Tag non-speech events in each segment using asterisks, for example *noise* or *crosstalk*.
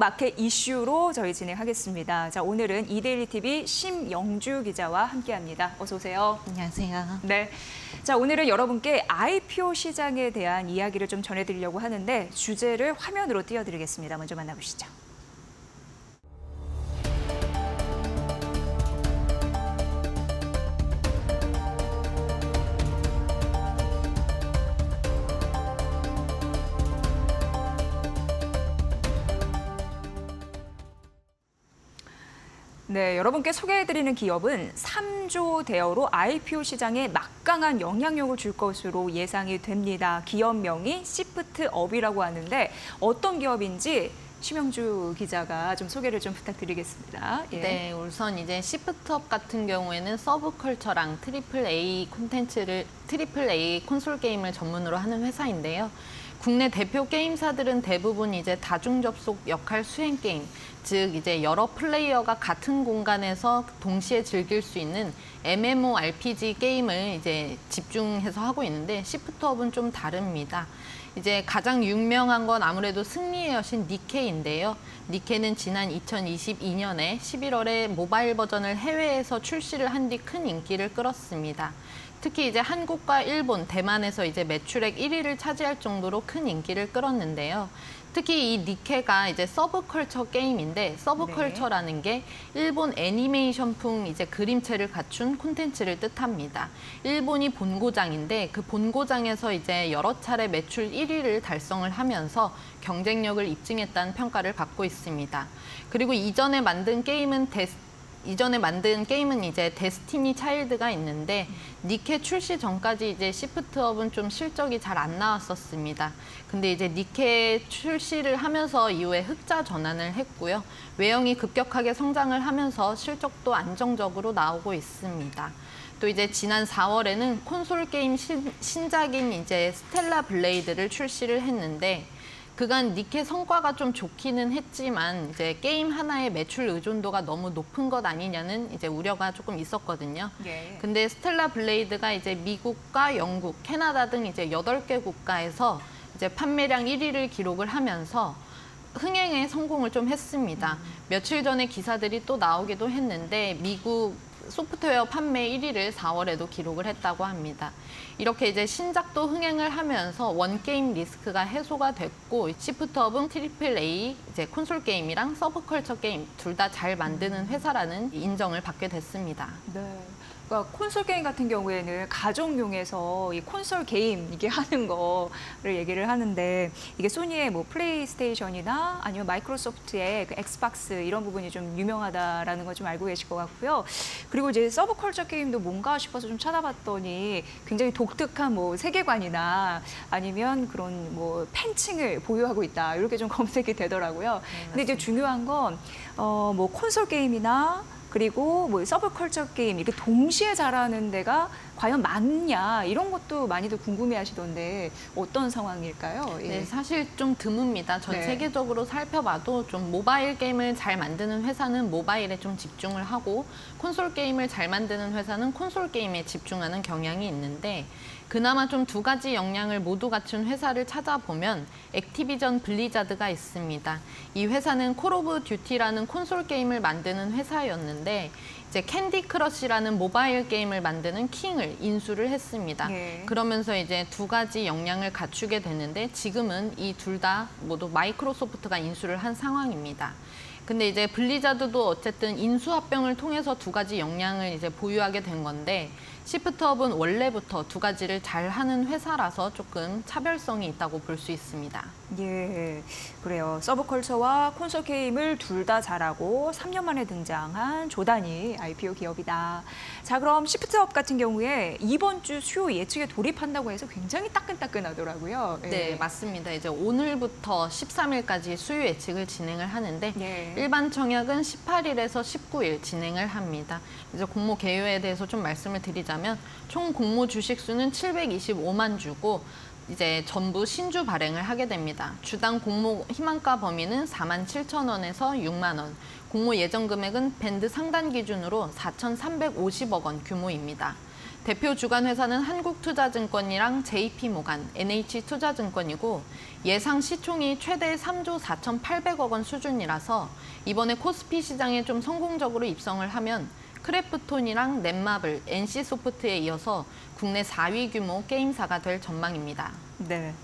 마켓 이슈로 저희 진행하겠습니다. 자, 오늘은 이데일리 TV 심영주 기자와 함께합니다. 어서 오세요. 안녕하세요. 네. 자, 오늘은 여러분께 IPO 시장에 대한 이야기를 좀 전해드리려고 하는데 주제를 화면으로 띄워드리겠습니다. 먼저 만나보시죠. 네, 여러분께 소개해드리는 기업은 3조 대어로 IPO 시장에 막강한 영향력을 줄 것으로 예상이 됩니다. 기업명이 시프트업이라고 하는데 어떤 기업인지 심영주 기자가 좀 소개를 좀 부탁드리겠습니다. 예. 네, 우선 이제 시프트업 같은 경우에는 서브컬처랑 triple A 콘텐츠를 triple A 콘솔 게임을 전문으로 하는 회사인데요. 국내 대표 게임사들은 대부분 이제 다중 접속 역할 수행 게임, 즉 이제 여러 플레이어가 같은 공간에서 동시에 즐길 수 있는 MMORPG 게임을 이제 집중해서 하고 있는데 시프트업은 좀 다릅니다. 이제 가장 유명한 건 아무래도 승리의 여신 니케인데요. 니케는 지난 2022년에 11월에 모바일 버전을 해외에서 출시를 한 뒤 큰 인기를 끌었습니다. 특히 이제 한국과 일본, 대만에서 이제 매출액 1위를 차지할 정도로 큰 인기를 끌었는데요. 특히 이 니케가 이제 서브컬처 게임인데 서브컬처라는 게 일본 애니메이션풍 이제 그림체를 갖춘 콘텐츠를 뜻합니다. 일본이 본고장인데 그 본고장에서 이제 여러 차례 매출 1위를 달성을 하면서 경쟁력을 입증했다는 평가를 받고 있습니다. 그리고 이전에 만든 게임은 데스 이전에 만든 게임은 이제 데스티니 차일드가 있는데 니케 출시 전까지 이제 시프트업은 좀 실적이 잘 안 나왔었습니다. 근데 이제 니케 출시를 하면서 이후에 흑자 전환을 했고요. 외형이 급격하게 성장을 하면서 실적도 안정적으로 나오고 있습니다. 또 이제 지난 4월에는 콘솔 게임 신, 신작인 이제 스텔라 블레이드를 출시를 했는데 그간 니케 성과가 좀 좋기는 했지만 이제 게임 하나의 매출 의존도가 너무 높은 것 아니냐는 이제 우려가 조금 있었거든요. 예. 근데 스텔라 블레이드가 이제 미국과 영국, 캐나다 등 이제 여덟 개 국가에서 이제 판매량 1위를 기록을 하면서 흥행에 성공을 좀 했습니다. 음. 며칠 전에 기사들이 또 나오기도 했는데 미국 소프트웨어 판매 1위를 4월에도 기록을 했다고 합니다. 이렇게 이제 신작도 흥행을 하면서 one game 리스크가 해소가 됐고 시프트업은 triple A 이제 콘솔 게임이랑 서브컬처 게임 둘 다 잘 만드는 회사라는 인정을 받게 됐습니다. 네. 그러니까 콘솔 게임 같은 경우에는 가정용에서 이 콘솔 게임 이게 *laughs* 하는 거를 얘기를 하는데 이게 소니의 뭐 플레이스테이션이나 아니면 마이크로소프트의 그 엑스박스 이런 부분이 좀 유명하다라는 걸좀 알고 계실 것 같고요. 그리고 이제 서브컬처 게임도 뭔가 싶어서 좀 찾아봤더니 굉장히 독특한 뭐 세계관이나 아니면 그런 뭐 팬층을 보유하고 있다 이렇게 좀 *laughs* 검색이 되더라고요. 네, 근데 이제 중요한 건 어, 뭐 콘솔 게임이나 그리고 뭐 서브컬처 게임 이렇게 동시에 잘하는 데가 과연 맞냐 이런 것도 많이들 궁금해하시던데 어떤 상황일까요? 예. 네, 사실 좀 드뭅니다. 전 네. 세계적으로 살펴봐도 좀 모바일 게임을 잘 만드는 회사는 모바일에 좀 집중을 하고 콘솔 게임을 잘 만드는 회사는 콘솔 게임에 집중하는 경향이 있는데 그나마 좀 두 가지 역량을 모두 갖춘 회사를 찾아보면 액티비전 블리자드가 있습니다. 이 회사는 콜 오브 듀티라는 콘솔 게임을 만드는 회사였는데 이제 캔디 크러쉬라는 모바일 게임을 만드는 킹을 인수를 했습니다. 네. 그러면서 이제 두 가지 역량을 갖추게 됐는데 지금은 이 둘 다 모두 마이크로소프트가 인수를 한 상황입니다. 근데 이제 블리자드도 어쨌든 인수합병을 통해서 두 가지 역량을 이제 보유하게 된 건데 시프트업은 원래부터 두 가지를 잘 하는 회사라서 조금 차별성이 있다고 볼 수 있습니다. 예, 그래요. 서브컬처와 콘솔 게임을 둘 다 잘하고 3년 만에 등장한 조단이 IPO 기업이다. 자, 그럼 시프트업 같은 경우에 이번 주 수요 예측에 돌입한다고 해서 굉장히 따끈따끈하더라고요. 예. 네, 맞습니다. 이제 오늘부터 13일까지 수요 예측을 진행을 하는데 예. 일반 청약은 18일에서 19일 진행을 합니다. 이제 공모 개요에 대해서 좀 말씀을 드리자 면 총 공모 주식 수는 725만 주고 이제 전부 신주 발행을 하게 됩니다. 주당 공모 희망가 범위는 4만 7천 원에서 6만 원, 공모 예정 금액은 밴드 상단 기준으로 4,350억 원 규모입니다. 대표 주간 회사는 한국투자증권이랑 JP모간, NH투자증권이고 예상 시총이 최대 3조 4,800억 원 수준이라서 이번에 코스피 시장에 좀 성공적으로 입성을 하면 크래프톤이랑 넷마블, NC소프트에 이어서 국내 4위 규모 게임사가 될 전망입니다. 네.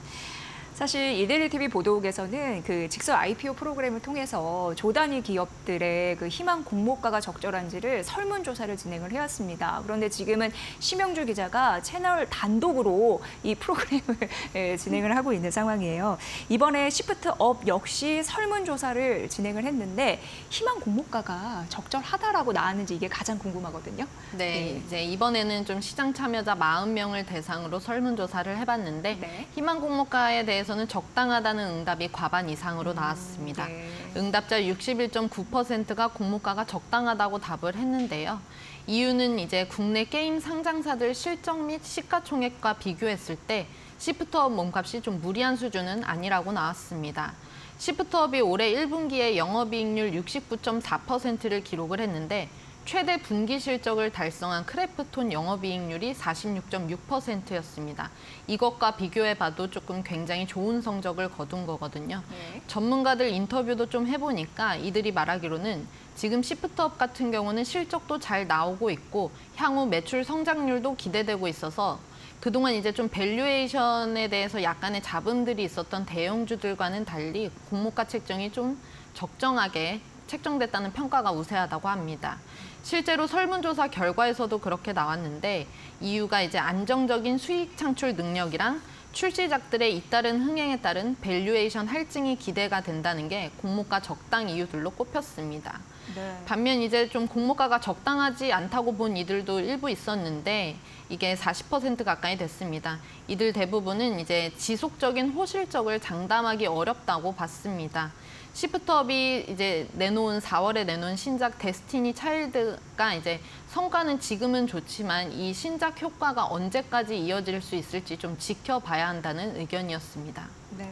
사실 이데일리 TV 보도국에서는 그 직썰 IPO 프로그램을 통해서 조단위 기업들의 그 희망 공모가가 적절한지를 설문조사를 진행을 해왔습니다. 그런데 지금은 심영주 기자가 채널 단독으로 이 프로그램을 *laughs* 예, 진행을 하고 있는 상황이에요. 이번에 시프트 업 역시 설문조사를 진행을 했는데 희망 공모가가 적절하다라고 나왔는지 이게 가장 궁금하거든요. 네, 네. 이제 이번에는 좀 시장 참여자 40명을 대상으로 설문조사를 해봤는데 네. 희망 공모가에 대해서 는 적당하다는 응답이 과반 이상으로 나왔습니다. 네. 응답자 61.9%가 공모가가 적당하다고 답을 했는데요. 이유는 이제 국내 게임 상장사들 실적 및 시가총액과 비교했을 때 시프트업 몸값이 좀 무리한 수준은 아니라고 나왔습니다. 시프트업이 올해 1분기에 영업이익률 69.4%를 기록을 했는데 최대 분기 실적을 달성한 크래프톤 영업이익률이 46.6%였습니다. 이것과 비교해봐도 조금 굉장히 좋은 성적을 거둔 거거든요. 네. 전문가들 인터뷰도 좀 해보니까 이들이 말하기로는 지금 시프트업 같은 경우는 실적도 잘 나오고 있고 향후 매출 성장률도 기대되고 있어서 그동안 이제 좀 valuation에 대해서 약간의 잡음들이 있었던 대형주들과는 달리 공모가 책정이 좀 적정하게 책정됐다는 평가가 우세하다고 합니다. 실제로 설문조사 결과에서도 그렇게 나왔는데 이유가 이제 안정적인 수익 창출 능력이랑 출시작들의 잇따른 흥행에 따른 valuation 할증이 기대가 된다는 게 공모가 적당 이유들로 꼽혔습니다. 네. 반면 이제 좀 공모가가 적당하지 않다고 본 이들도 일부 있었는데 이게 40% 가까이 됐습니다. 이들 대부분은 이제 지속적인 호실적을 장담하기 어렵다고 봤습니다. 시프트업이 이제 내놓은 4월에 내놓은 신작 데스티니 차일드가 이제 성과는 지금은 좋지만 이 신작 효과가 언제까지 이어질 수 있을지 좀 지켜봐야 한다는 의견이었습니다. 네.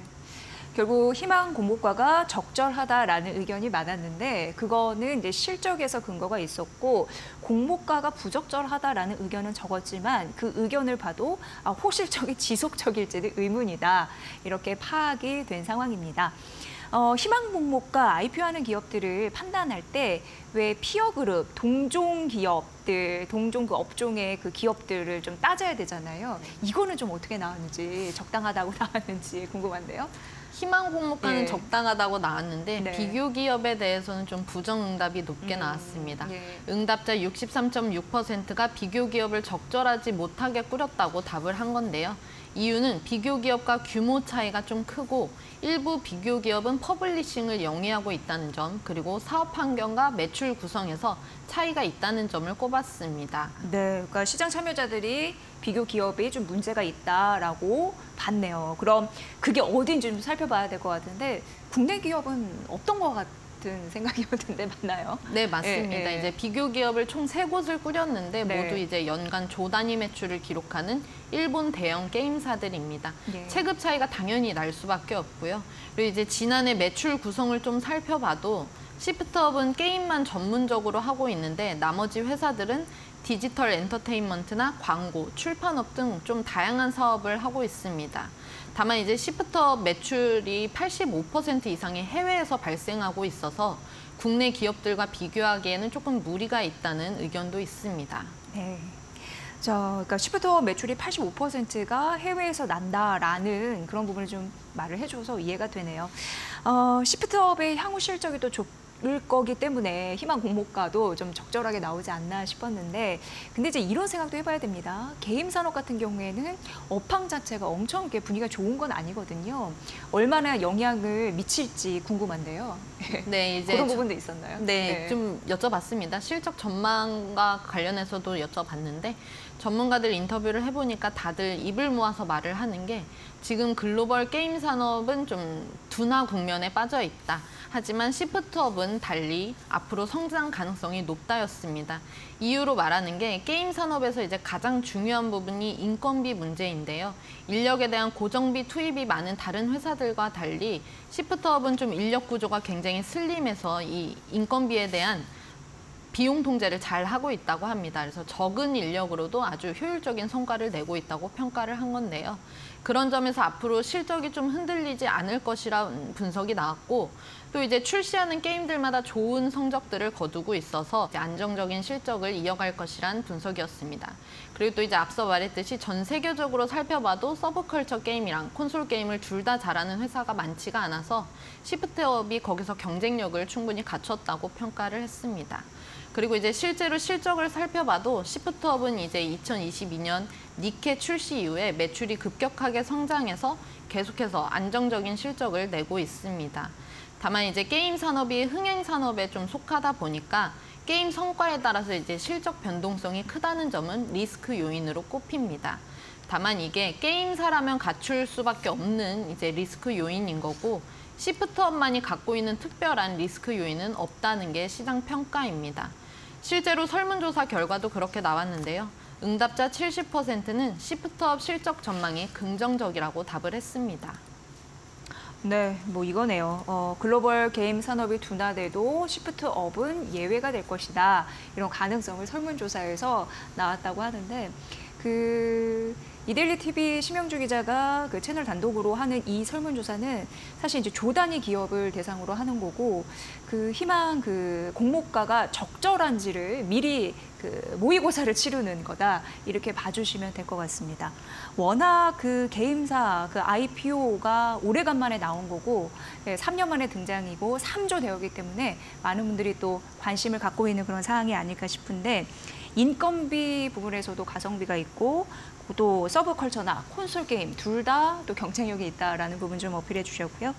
결국 희망 공모가가 적절하다라는 의견이 많았는데 그거는 이제 실적에서 근거가 있었고 공모가가 부적절하다라는 의견은 적었지만 그 의견을 봐도 아, 호실적이 *laughs* 지속적일지는 의문이다 이렇게 파악이 된 상황입니다. 어, 희망 공모가 IPO하는 기업들을 판단할 때 왜 피어 그룹, 동종 기업들, 동종 그 업종의 그 기업들을 좀 따져야 되잖아요. 이거는 좀 어떻게 나왔는지 적당하다고 *laughs* 나왔는지 궁금한데요. 희망 공모가는 네. 적당하다고 나왔는데 네. 비교 기업에 대해서는 좀 부정 응답이 높게 음, 나왔습니다. 예. 응답자 63.6%가 비교 기업을 적절하지 못하게 꾸렸다고 답을 한 건데요. 이유는 비교 기업과 규모 차이가 좀 크고 일부 비교 기업은 publishing을 영위하고 있다는 점 그리고 사업 환경과 매출 구성에서 차이가 있다는 점을 꼽았습니다. 네, 그러니까 시장 참여자들이 비교 기업이 좀 문제가 있다라고 봤네요. 그럼 그게 어딘지 좀 살펴봐야 될 것 같은데 국내 기업은 어떤 것 같 은 생각이 드는데 맞나요? 네, 맞습니다. 예, 예. 이제 비교 기업을 총 세 곳을 꾸렸는데 네. 모두 이제 연간 조 단위 매출을 기록하는 일본 대형 게임사들입니다. 예. 체급 차이가 당연히 날 수밖에 없고요. 그리고 이제 지난해 매출 구성을 좀 살펴봐도 시프트업은 게임만 전문적으로 하고 있는데 나머지 회사들은 디지털 엔터테인먼트나 광고, 출판업 등 좀 다양한 사업을 하고 있습니다. 다만 이제 시프트업 매출이 85% 이상이 해외에서 발생하고 있어서 국내 기업들과 비교하기에는 조금 무리가 있다는 의견도 있습니다. 네. 자, 그러니까 시프트업 매출이 85%가 해외에서 난다라는 그런 부분을 좀 말을 해줘서 이해가 되네요. 어, 시프트업의 향후 실적이 또 좋 을 거기 때문에 희망 공모가도 좀 적절하게 나오지 않나 싶었는데 근데 이제 이런 생각도 해봐야 됩니다. 게임 산업 같은 경우에는 업황 자체가 엄청 이렇게 분위기가 좋은 건 아니거든요. 얼마나 영향을 미칠지 궁금한데요. *laughs* 네, 이제 그런 저- 부분도 있었나요? 네, 좀 여쭤봤습니다. 실적 전망과 관련해서도 여쭤봤는데 전문가들 인터뷰를 해보니까 다들 입을 모아서 말을 하는 게 지금 글로벌 게임 산업은 좀 둔화 국면에 빠져 있다. 하지만 시프트업은 달리 앞으로 성장 가능성이 높다였습니다. 이유로 말하는 게 게임 산업에서 이제 가장 중요한 부분이 인건비 문제인데요. 인력에 대한 고정비 투입이 많은 다른 회사들과 달리 시프트업은 좀 인력 구조가 굉장히 슬림해서 이 인건비에 대한 비용 통제를 잘 하고 있다고 합니다. 그래서 적은 인력으로도 아주 효율적인 성과를 내고 있다고 평가를 한 건데요. 그런 점에서 앞으로 실적이 좀 흔들리지 않을 것이라는 분석이 나왔고 또 이제 출시하는 게임들마다 좋은 성적들을 거두고 있어서 안정적인 실적을 이어갈 것이란 분석이었습니다. 그리고 또 이제 앞서 말했듯이 전 세계적으로 살펴봐도 서브컬처 게임이랑 콘솔 게임을 둘 다 잘하는 회사가 많지가 않아서 시프트업이 거기서 경쟁력을 충분히 갖췄다고 평가를 했습니다. 그리고 이제 실제로 실적을 살펴봐도 시프트업은 이제 2022년 니케 출시 이후에 매출이 급격하게 성장해서 계속해서 안정적인 실적을 내고 있습니다. 다만 이제 게임 산업이 흥행 산업에 좀 속하다 보니까 게임 성과에 따라서 이제 실적 변동성이 크다는 점은 리스크 요인으로 꼽힙니다. 다만 이게 게임사라면 갖출 수밖에 없는 이제 리스크 요인인 거고 시프트업만이 갖고 있는 특별한 리스크 요인은 없다는 게 시장 평가입니다. 실제로 설문조사 결과도 그렇게 나왔는데요. 응답자 70%는 시프트업 실적 전망이 긍정적이라고 답을 했습니다. 네, 뭐 이거네요. 어, 글로벌 게임 산업이 둔화돼도 시프트업은 예외가 될 것이다. 이런 가능성을 설문조사에서 나왔다고 하는데 그 이데일리 TV 심영주 기자가 그 채널 단독으로 하는 이 설문조사는 사실 이제 조단위 기업을 대상으로 하는 거고 그 희망 그 공모가가 적절한지를 미리 그 모의고사를 치르는 거다 이렇게 봐주시면 될 것 같습니다. 워낙 그 게임사 그 IPO가 오래간만에 나온 거고 예, 3년 만에 등장이고 3조 되었기 때문에 많은 분들이 또 관심을 갖고 있는 그런 사항이 아닐까 싶은데 인건비 부분에서도 가성비가 있고 또 서브컬처나 콘솔 게임 둘 다 또 경쟁력이 있다라는 부분 좀 어필해 주셨고요.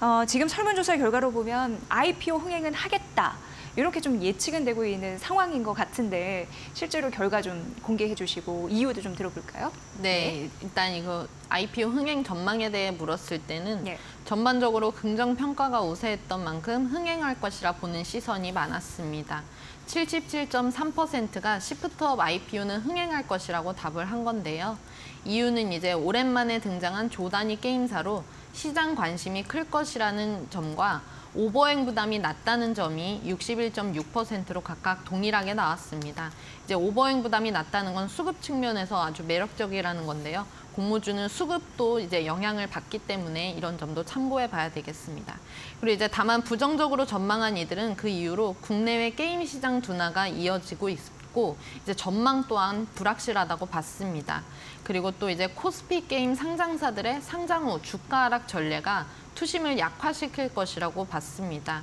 어, 지금 설문조사 결과로 보면 IPO 흥행은 하겠다. 이렇게 좀 예측은 되고 있는 상황인 것 같은데 실제로 결과 좀 공개해 주시고 이유도 좀 들어볼까요? 네, 일단 이거 IPO 흥행 전망에 대해 물었을 때는 네. 전반적으로 긍정 평가가 우세했던 만큼 흥행할 것이라 보는 시선이 많았습니다. 77.3%가 시프트업 IPO는 흥행할 것이라고 답을 한 건데요. 이유는 이제 오랜만에 등장한 조단위 게임사로 시장 관심이 클 것이라는 점과 오버행 부담이 낮다는 점이 61.6%로 각각 동일하게 나왔습니다. 이제 오버행 부담이 낮다는 건 수급 측면에서 아주 매력적이라는 건데요. 공모주는 수급도 이제 영향을 받기 때문에 이런 점도 참고해 봐야 되겠습니다. 그리고 이제 다만 부정적으로 전망한 이들은 그 이후로 국내외 게임 시장 둔화가 이어지고 있 고 이제 전망 또한 불확실하다고 봤습니다. 그리고 또 이제 코스피 게임 상장사들의 상장 후 주가 하락 전례가 투심을 약화시킬 것이라고 봤습니다.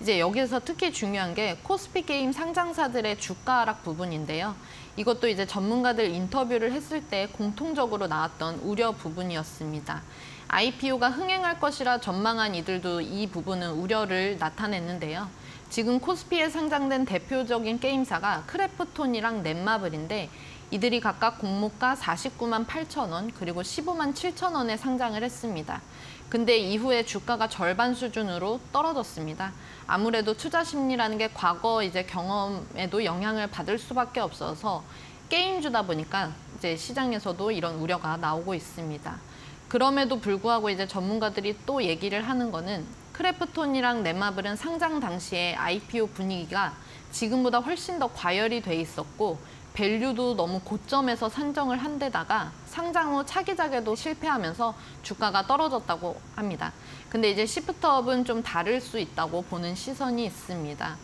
이제 여기서 특히 중요한 게 코스피 게임 상장사들의 주가 하락 부분인데요. 이것도 이제 전문가들 인터뷰를 했을 때 공통적으로 나왔던 우려 부분이었습니다. IPO가 흥행할 것이라 전망한 이들도 이 부분은 우려를 나타냈는데요. 지금 코스피에 상장된 대표적인 게임사가 크래프톤이랑 넷마블인데 이들이 각각 공모가 49만 8천 원 그리고 15만 7천 원에 상장을 했습니다. 근데 이후에 주가가 절반 수준으로 떨어졌습니다. 아무래도 투자 심리라는 게 과거 이제 경험에도 영향을 받을 수밖에 없어서 게임주다 보니까 이제 시장에서도 이런 우려가 나오고 있습니다. 그럼에도 불구하고 이제 전문가들이 또 얘기를 하는 거는 크래프톤이랑 넷마블은 상장 당시에 IPO 분위기가 지금보다 훨씬 더 과열이 돼 있었고 value도 너무 고점에서 산정을 한 데다가 상장 후 차기작에도 실패하면서 주가가 떨어졌다고 합니다. 근데 이제 시프트업은 좀 다를 수 있다고 보는 시선이 있습니다.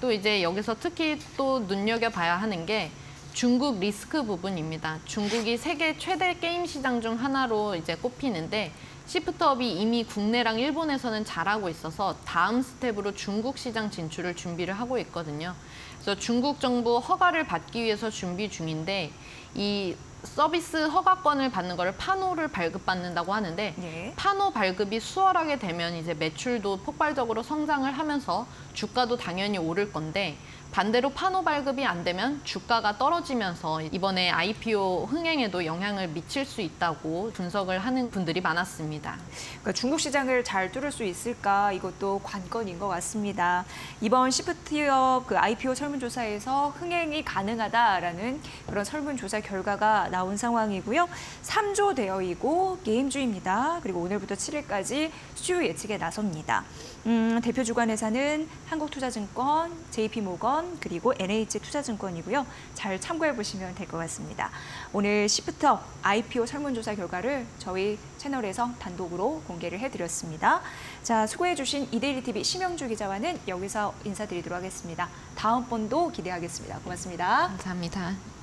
또 이제 여기서 특히 또 눈여겨봐야 하는 게 중국 리스크 부분입니다. 중국이 세계 최대 게임 시장 중 하나로 이제 꼽히는데 시프트업이 이미 국내랑 일본에서는 잘하고 있어서 다음 스텝으로 중국 시장 진출을 준비를 하고 있거든요. 그래서 중국 정부 허가를 받기 위해서 준비 중인데 이 서비스 허가권을 받는 거를 판호를 발급받는다고 하는데 네. 판호 발급이 수월하게 되면 이제 매출도 폭발적으로 성장을 하면서 주가도 당연히 오를 건데 반대로 판호 발급이 안 되면 주가가 떨어지면서 이번에 IPO 흥행에도 영향을 미칠 수 있다고 분석을 하는 분들이 많았습니다. 그러니까 중국 시장을 잘 뚫을 수 있을까 이것도 관건인 것 같습니다. 이번 시프트업 그 IPO 설문조사에서 흥행이 가능하다라는 그런 설문조사 결과가 나온 상황이고요. 3조 대여이고 게임주입니다. 그리고 오늘부터 7일까지 수요 예측에 나섭니다. 음, 대표 주관 회사는 한국투자증권, JP모건 그리고 NH투자증권이고요. 잘 참고해 보시면 될 것 같습니다. 오늘 시프터 IPO 설문조사 결과를 저희 채널에서 단독으로 공개를 해드렸습니다. 자, 수고해 주신 이데일리 TV 심영주 기자와는 여기서 인사드리도록 하겠습니다. 다음 번도 기대하겠습니다. 고맙습니다. 감사합니다.